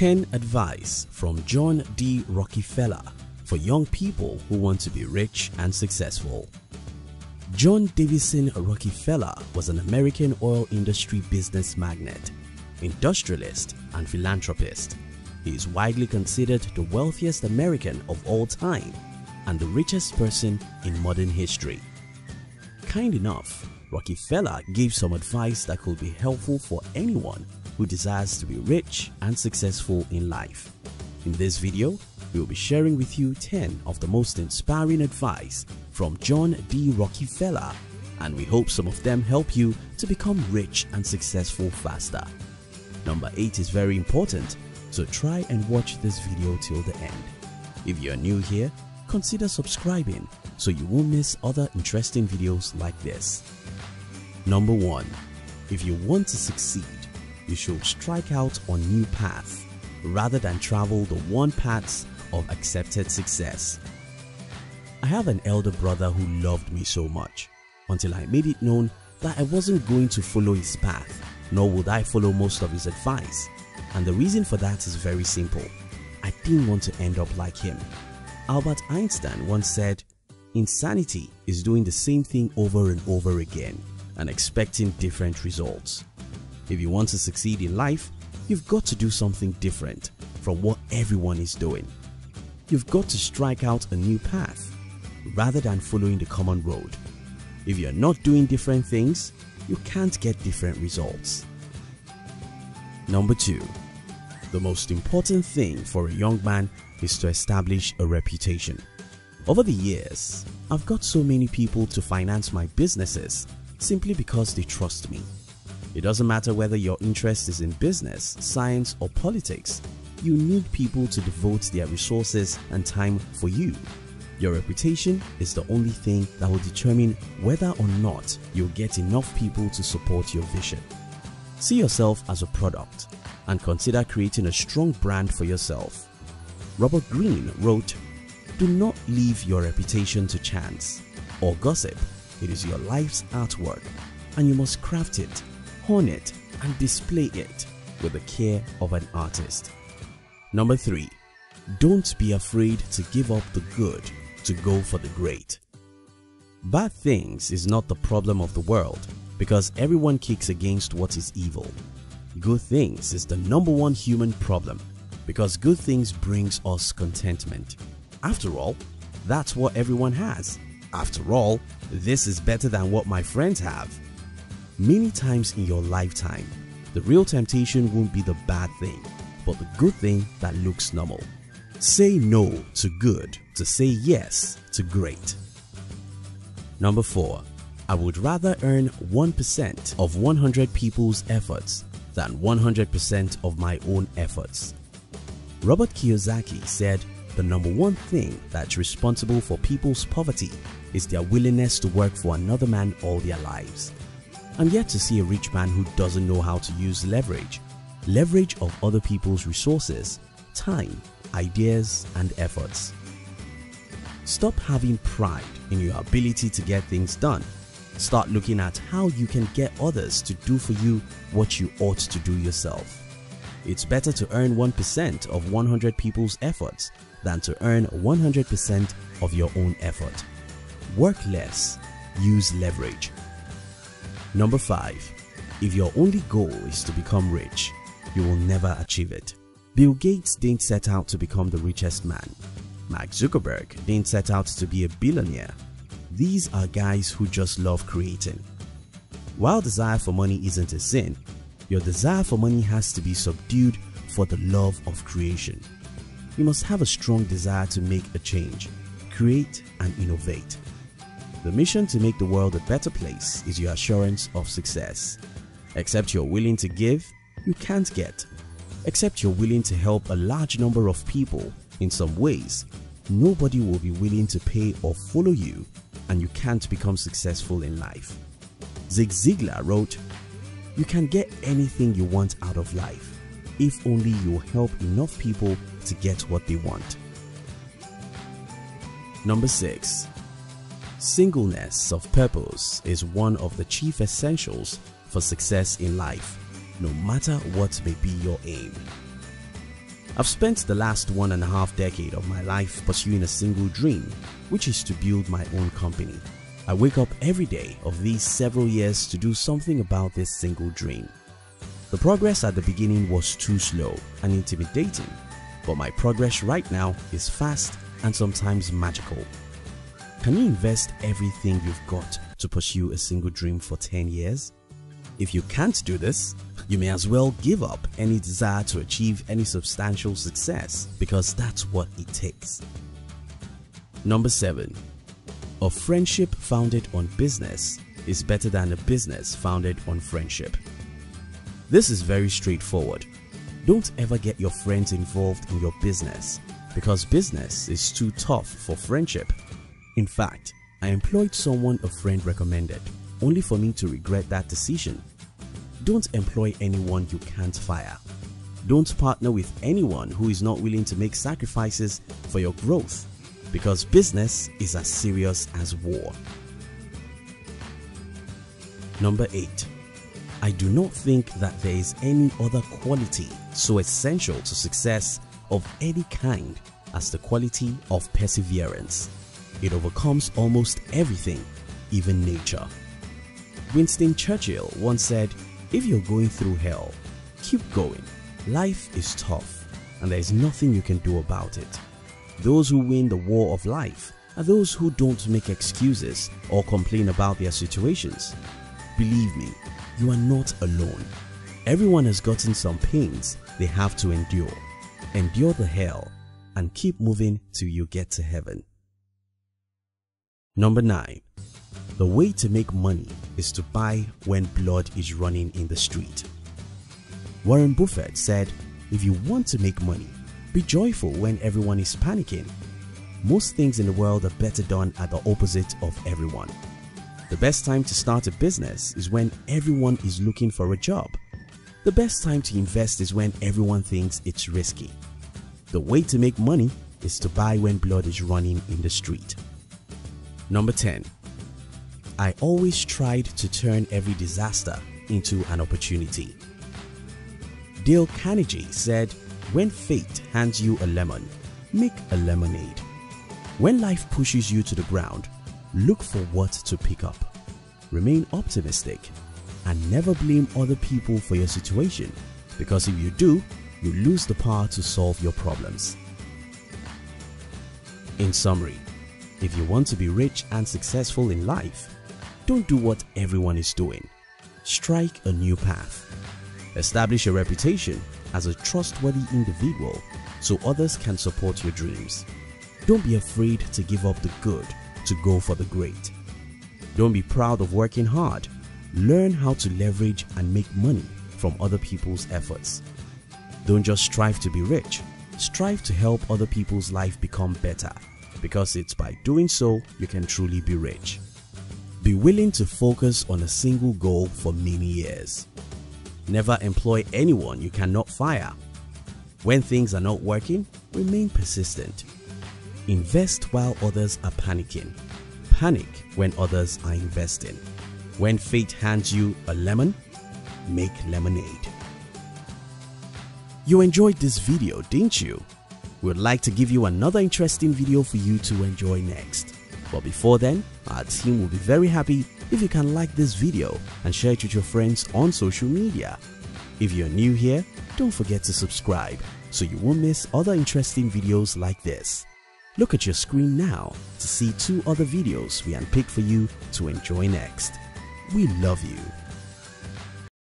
10 Advice from John D. Rockefeller for young people who want to be rich and successful. John Davison Rockefeller was an American oil industry business magnate, industrialist, and philanthropist. He is widely considered the wealthiest American of all time and the richest person in modern history. Kind enough, Rockefeller gave some advice that could be helpful for anyone who desires to be rich and successful in life. In this video, we will be sharing with you 10 of the most inspiring advice from John D. Rockefeller and we hope some of them help you to become rich and successful faster. Number 8 is very important, so try and watch this video till the end. If you are new here, consider subscribing so you won't miss other interesting videos like this. Number 1. If you want to succeed, you should strike out on new paths rather than travel the one paths of accepted success. I have an elder brother who loved me so much until I made it known that I wasn't going to follow his path nor would I follow most of his advice and the reason for that is very simple. I didn't want to end up like him. Albert Einstein once said, Insanity is doing the same thing over and over again and expecting different results. If you want to succeed in life, you've got to do something different from what everyone is doing. You've got to strike out a new path rather than following the common road. If you're not doing different things, you can't get different results. Number 2. The most important thing for a young man is to establish a reputation. Over the years, I've got so many people to finance my businesses simply because they trust me. It doesn't matter whether your interest is in business, science or politics, you need people to devote their resources and time for you. Your reputation is the only thing that will determine whether or not you'll get enough people to support your vision. See yourself as a product and consider creating a strong brand for yourself. Robert Greene wrote, Do not leave your reputation to chance or gossip. It is your life's artwork and you must craft it, hone it and display it with the care of an artist. Number 3. Don't be afraid to give up the good to go for the great. Bad things is not the problem of the world because everyone kicks against what is evil. Good things is the number one human problem because good things brings us contentment. After all, that's what everyone has. After all, this is better than what my friends have. Many times in your lifetime, the real temptation won't be the bad thing, but the good thing that looks normal. Say no to good to say yes to great. Number 4. I would rather earn 1% of 100 people's efforts than 100% of my own efforts. Robert Kiyosaki said the number one thing that's responsible for people's poverty is their willingness to work for another man all their lives. I'm yet to see a rich man who doesn't know how to use leverage. Leverage of other people's resources, time, ideas and efforts. Stop having pride in your ability to get things done. Start looking at how you can get others to do for you what you ought to do yourself. It's better to earn 1% of 100 people's efforts than to earn 100% of your own effort. Work less, use leverage. Number 5. If your only goal is to become rich, you will never achieve it. Bill Gates didn't set out to become the richest man. Mark Zuckerberg didn't set out to be a billionaire. These are guys who just love creating. While desire for money isn't a sin, your desire for money has to be subdued for the love of creation. You must have a strong desire to make a change, create and innovate. The mission to make the world a better place is your assurance of success. Except you're willing to give, you can't get. Except you're willing to help a large number of people in some ways, nobody will be willing to pay or follow you and you can't become successful in life. Zig Ziglar wrote, You can get anything you want out of life if only you help enough people to get what they want. Number 6. Singleness of purpose is one of the chief essentials for success in life, no matter what may be your aim. I've spent the last one and a half decade of my life pursuing a single dream, which is to build my own company. I wake up every day of these several years to do something about this single dream. The progress at the beginning was too slow and intimidating, but my progress right now is fast and sometimes magical. Can you invest everything you've got to pursue a single dream for 10 years? If you can't do this, you may as well give up any desire to achieve any substantial success because that's what it takes. Number 7. A friendship founded on business is better than a business founded on friendship. This is very straightforward. Don't ever get your friends involved in your business because business is too tough for friendship in fact, I employed someone a friend recommended, only for me to regret that decision. Don't employ anyone you can't fire. Don't partner with anyone who is not willing to make sacrifices for your growth because business is as serious as war. Number 8. I do not think that there is any other quality so essential to success of any kind as the quality of perseverance. It overcomes almost everything, even nature. Winston Churchill once said, If you're going through hell, keep going. Life is tough, and there is nothing you can do about it. Those who win the war of life are those who don't make excuses or complain about their situations. Believe me, you are not alone. Everyone has gotten some pains they have to endure. Endure the hell and keep moving till you get to heaven. Number 9. The way to make money is to buy when blood is running in the street. Warren Buffett said, if you want to make money, be joyful when everyone is panicking. Most things in the world are better done at the opposite of everyone. The best time to start a business is when everyone is looking for a job. The best time to invest is when everyone thinks it's risky. The way to make money is to buy when blood is running in the street. Number 10. I always tried to turn every disaster into an opportunity. Dale Carnegie said, When fate hands you a lemon, make a lemonade. When life pushes you to the ground, look for what to pick up. Remain optimistic and never blame other people for your situation because if you do, you lose the power to solve your problems. In summary, if you want to be rich and successful in life, don't do what everyone is doing. Strike a new path. Establish a reputation as a trustworthy individual so others can support your dreams. Don't be afraid to give up the good to go for the great. Don't be proud of working hard. Learn how to leverage and make money from other people's efforts. Don't just strive to be rich, strive to help other people's life become better because it's by doing so you can truly be rich. Be willing to focus on a single goal for many years. Never employ anyone you cannot fire. When things are not working, remain persistent. Invest while others are panicking. Panic when others are investing. When fate hands you a lemon, make lemonade. You enjoyed this video, didn't you? We would like to give you another interesting video for you to enjoy next. But before then, our team will be very happy if you can like this video and share it with your friends on social media. If you're new here, don't forget to subscribe so you won't miss other interesting videos like this. Look at your screen now to see two other videos we unpicked for you to enjoy next. We love you.